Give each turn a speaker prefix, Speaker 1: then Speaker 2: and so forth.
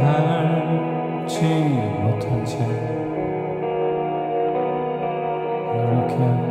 Speaker 1: 알지 못한 채 이렇게